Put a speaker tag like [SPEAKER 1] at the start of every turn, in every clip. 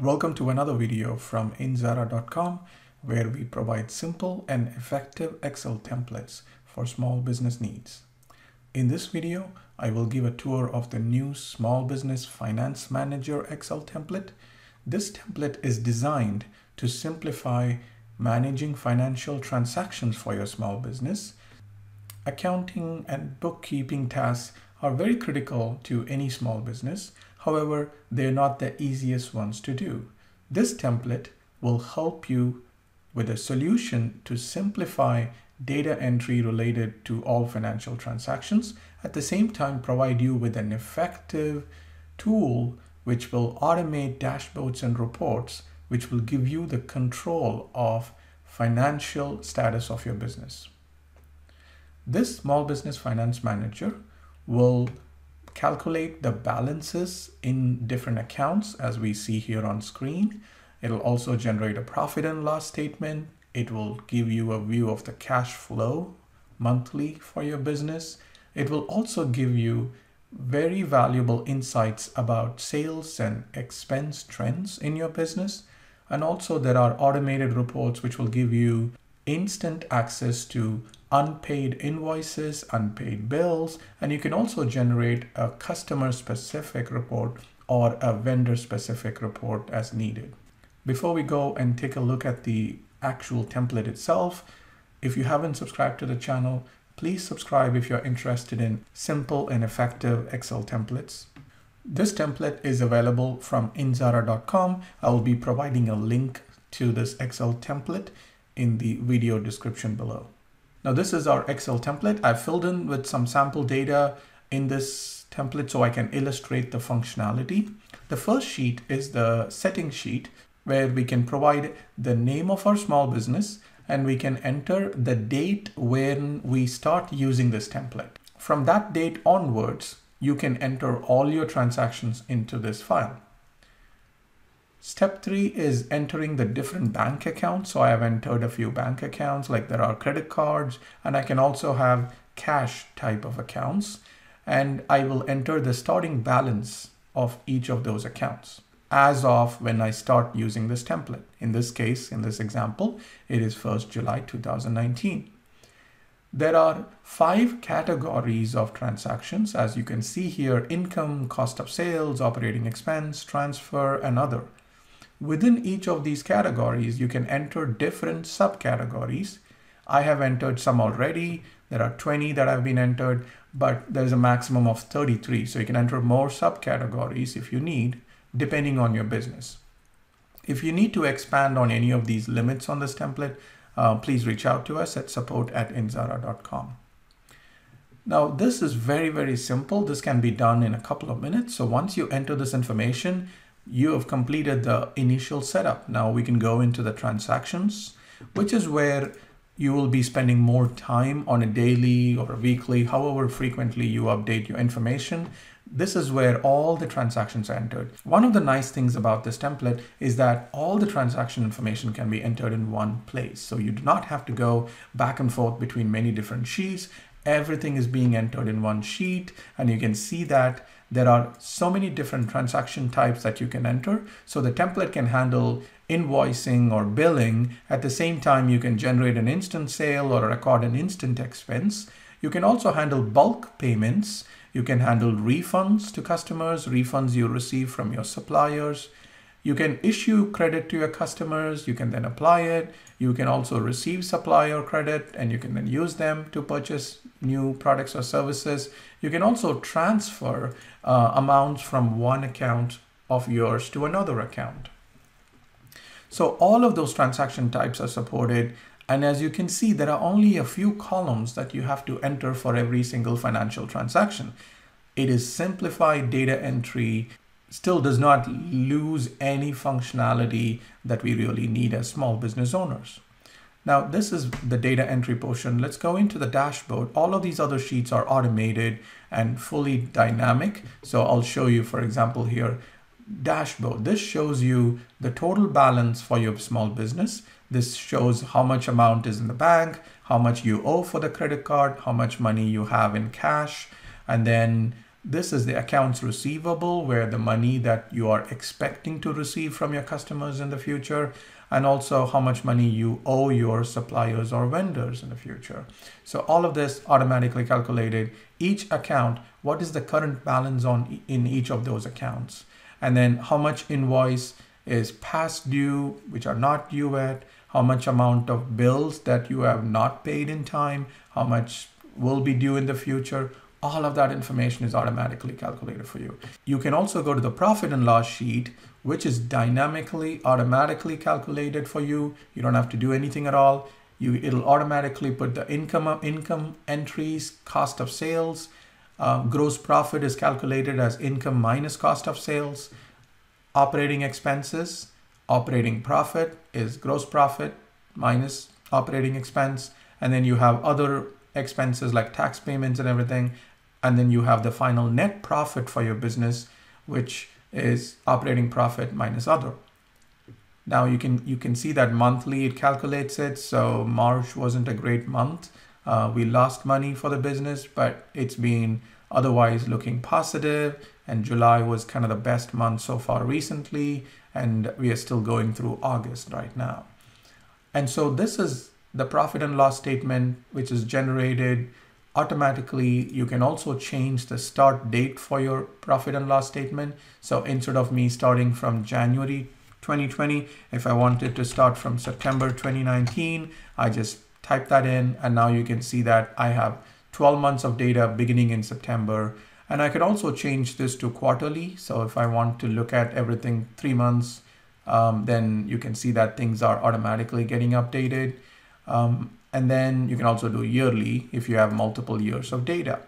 [SPEAKER 1] Welcome to another video from indzara.com where we provide simple and effective Excel templates for small business needs. In this video, I will give a tour of the new Small Business Finance Manager Excel template. This template is designed to simplify managing financial transactions for your small business. Accounting and bookkeeping tasks are very critical to any small business. However, they're not the easiest ones to do. This template will help you with a solution to simplify data entry related to all financial transactions. At the same time, provide you with an effective tool which will automate dashboards and reports, which will give you the control of financial status of your business. This small business finance manager will calculate the balances in different accounts as we see here on screen. It'll also generate a profit and loss statement. It will give you a view of the cash flow monthly for your business. It will also give you very valuable insights about sales and expense trends in your business. And also there are automated reports which will give you instant access to unpaid invoices, unpaid bills, and you can also generate a customer specific report or a vendor specific report as needed. Before we go and take a look at the actual template itself, if you haven't subscribed to the channel, please subscribe if you're interested in simple and effective Excel templates. This template is available from indzara.com. I will be providing a link to this Excel template in the video description below. Now this is our Excel template. I've filled in with some sample data in this template so I can illustrate the functionality. The first sheet is the setting sheet where we can provide the name of our small business and we can enter the date when we start using this template. From that date onwards, you can enter all your transactions into this file. Step three is entering the different bank accounts. So I have entered a few bank accounts, like there are credit cards, and I can also have cash type of accounts. And I will enter the starting balance of each of those accounts as of when I start using this template. In this case, in this example, it is 1st July 2019. There are five categories of transactions. As you can see here, income, cost of sales, operating expense, transfer, and other. Within each of these categories, you can enter different subcategories. I have entered some already. There are 20 that have been entered, but there's a maximum of 33. So you can enter more subcategories if you need, depending on your business. If you need to expand on any of these limits on this template, uh, please reach out to us at support at indzara.com. Now, this is very, very simple. This can be done in a couple of minutes. So once you enter this information, you have completed the initial setup. Now we can go into the transactions, which is where you will be spending more time on a daily or a weekly, however frequently you update your information. This is where all the transactions are entered. One of the nice things about this template is that all the transaction information can be entered in one place. So you do not have to go back and forth between many different sheets. Everything is being entered in one sheet and you can see that there are so many different transaction types that you can enter. So the template can handle invoicing or billing. At the same time, you can generate an instant sale or record an instant expense. You can also handle bulk payments. You can handle refunds to customers, refunds you receive from your suppliers. You can issue credit to your customers. You can then apply it. You can also receive supplier credit and you can then use them to purchase new products or services. You can also transfer uh, amounts from one account of yours to another account. So all of those transaction types are supported. And as you can see, there are only a few columns that you have to enter for every single financial transaction. It is simplified data entry, still does not lose any functionality that we really need as small business owners. Now, this is the data entry portion. Let's go into the dashboard. All of these other sheets are automated and fully dynamic. So I'll show you, for example, here, dashboard. This shows you the total balance for your small business. This shows how much amount is in the bank, how much you owe for the credit card, how much money you have in cash, and then This is the accounts receivable where the money that you are expecting to receive from your customers in the future and also how much money you owe your suppliers or vendors in the future. So all of this automatically calculated. Each account, what is the current balance on in each of those accounts? And then how much invoice is past due, which are not due yet, how much amount of bills that you have not paid in time, how much will be due in the future. All of that information is automatically calculated for you. You can also go to the profit and loss sheet, which is dynamically, automatically calculated for you. You don't have to do anything at all. You, it'll automatically put the income, income entries, cost of sales, uh, gross profit is calculated as income minus cost of sales, operating expenses, operating profit is gross profit minus operating expense, and then you have other expenses like tax payments and everything. And then you have the final net profit for your business, which is operating profit minus other. Now you can you can see that monthly it calculates it. So March wasn't a great month. Uh, we lost money for the business, but it's been otherwise looking positive. And July was kind of the best month so far recently, and we are still going through August right now. And so this is the profit and loss statement, which is generated automatically. You can also change the start date for your profit and loss statement. So instead of me starting from January 2020, if I wanted to start from September 2019, I just type that in and now you can see that I have 12 months of data beginning in September. And I could also change this to quarterly. So if I want to look at everything three months, um, then you can see that things are automatically getting updated. Um, and then you can also do yearly if you have multiple years of data.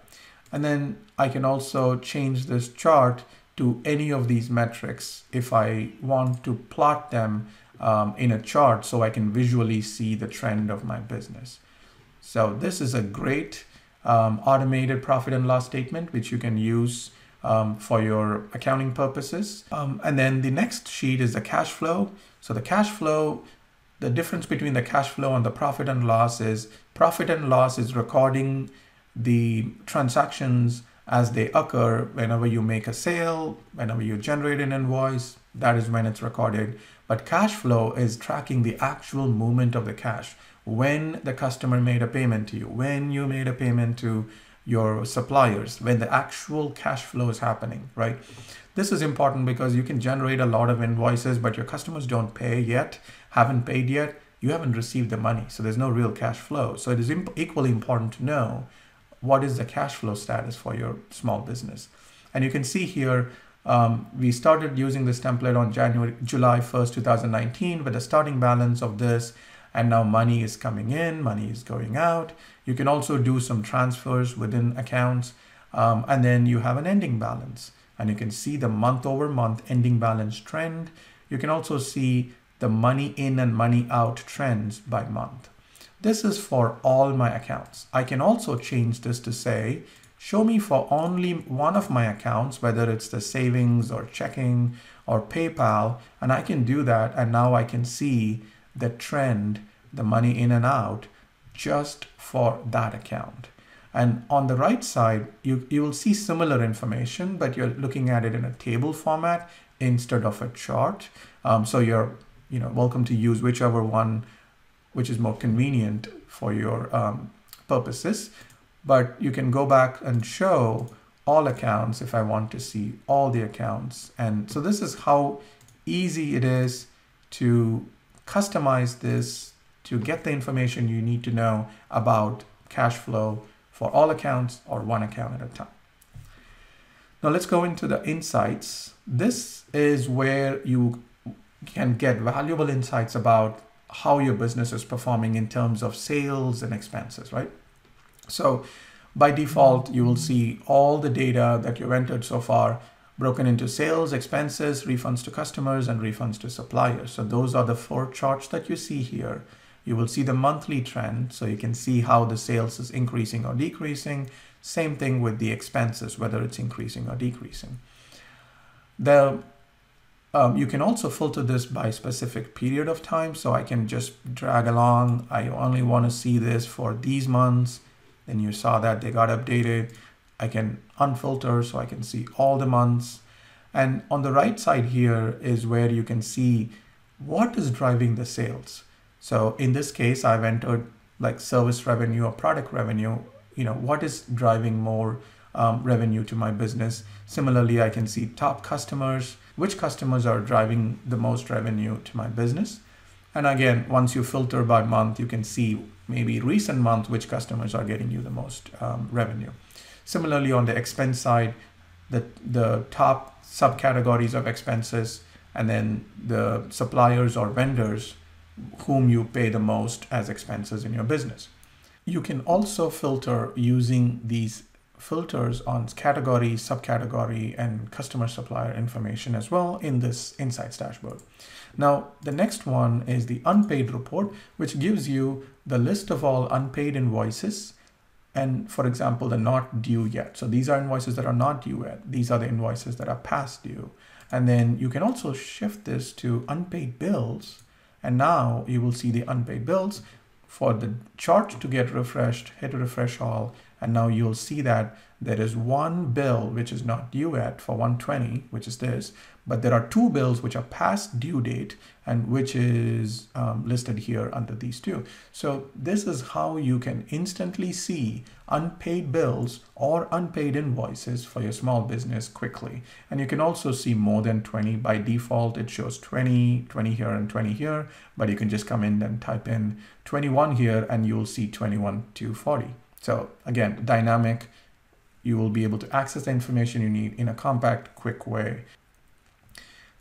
[SPEAKER 1] And then I can also change this chart to any of these metrics if I want to plot them um, in a chart so I can visually see the trend of my business. So this is a great um, automated profit and loss statement, which you can use um, for your accounting purposes. Um, and then the next sheet is the cash flow. So the cash flow the difference between the cash flow and the profit and loss is profit and loss is recording the transactions as they occur whenever you make a sale, whenever you generate an invoice, that is when it's recorded. But cash flow is tracking the actual movement of the cash. When the customer made a payment to you, when you made a payment to your suppliers, when the actual cash flow is happening, right? This is important because you can generate a lot of invoices, but your customers don't pay yet haven't paid yet, you haven't received the money. So there's no real cash flow. So it is imp equally important to know what is the cash flow status for your small business. And you can see here, um, we started using this template on January, July 1st, 2019 with a starting balance of this. And now money is coming in, money is going out. You can also do some transfers within accounts. Um, and then you have an ending balance. And you can see the month over month ending balance trend. You can also see the money in and money out trends by month. This is for all my accounts. I can also change this to say, show me for only one of my accounts, whether it's the savings or checking or PayPal, and I can do that. And now I can see the trend, the money in and out just for that account. And on the right side, you, you will see similar information, but you're looking at it in a table format instead of a chart. Um, so you're you know, welcome to use whichever one which is more convenient for your um, purposes. But you can go back and show all accounts if I want to see all the accounts. And so this is how easy it is to customize this to get the information you need to know about cash flow for all accounts or one account at a time. Now let's go into the insights. This is where you can get valuable insights about how your business is performing in terms of sales and expenses, right? So by default, you will see all the data that you've entered so far broken into sales, expenses, refunds to customers, and refunds to suppliers. So those are the four charts that you see here. You will see the monthly trend, so you can see how the sales is increasing or decreasing. Same thing with the expenses, whether it's increasing or decreasing. The um, you can also filter this by specific period of time. So I can just drag along. I only want to see this for these months. Then you saw that they got updated. I can unfilter so I can see all the months. And on the right side here is where you can see what is driving the sales. So in this case, I've entered like service revenue or product revenue, you know, what is driving more um, revenue to my business. Similarly, I can see top customers, which customers are driving the most revenue to my business. And again, once you filter by month, you can see maybe recent month, which customers are getting you the most um, revenue. Similarly, on the expense side, the, the top subcategories of expenses, and then the suppliers or vendors whom you pay the most as expenses in your business. You can also filter using these filters on category, subcategory, and customer supplier information as well in this Insights dashboard. Now, the next one is the unpaid report, which gives you the list of all unpaid invoices and for example, the not due yet. So these are invoices that are not due yet. These are the invoices that are past due. And then you can also shift this to unpaid bills. And now you will see the unpaid bills for the chart to get refreshed, hit refresh all, and now you'll see that there is one bill which is not due yet for 120, which is this, but there are two bills which are past due date and which is um, listed here under these two. So this is how you can instantly see unpaid bills or unpaid invoices for your small business quickly. And you can also see more than 20 by default. It shows 20, 20 here and 20 here, but you can just come in and type in 21 here and you'll see 21 to 40. So again, dynamic, you will be able to access the information you need in a compact, quick way.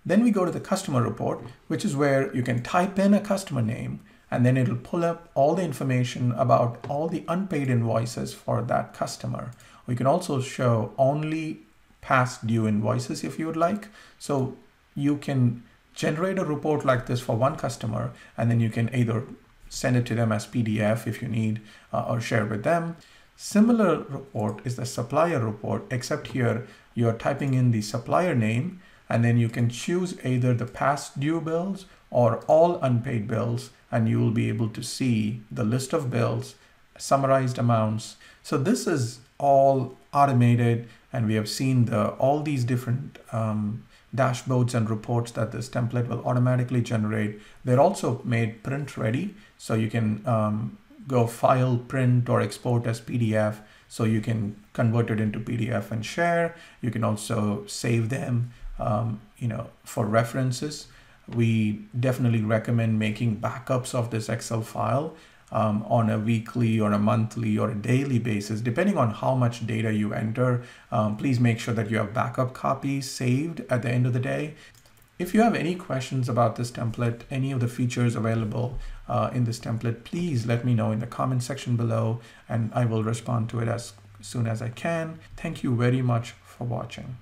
[SPEAKER 1] Then we go to the customer report, which is where you can type in a customer name and then it'll pull up all the information about all the unpaid invoices for that customer. We can also show only past due invoices if you would like. So you can generate a report like this for one customer and then you can either send it to them as PDF if you need uh, or share with them. Similar report is the supplier report, except here you're typing in the supplier name and then you can choose either the past due bills or all unpaid bills and you will be able to see the list of bills, summarized amounts. So this is all automated and we have seen the all these different um, dashboards and reports that this template will automatically generate. They're also made print ready, so you can um, go file, print, or export as PDF. So you can convert it into PDF and share. You can also save them, um, you know, for references. We definitely recommend making backups of this Excel file um, on a weekly or a monthly or a daily basis, depending on how much data you enter. Um, please make sure that you have backup copies saved at the end of the day. If you have any questions about this template, any of the features available uh, in this template, please let me know in the comment section below and I will respond to it as soon as I can. Thank you very much for watching.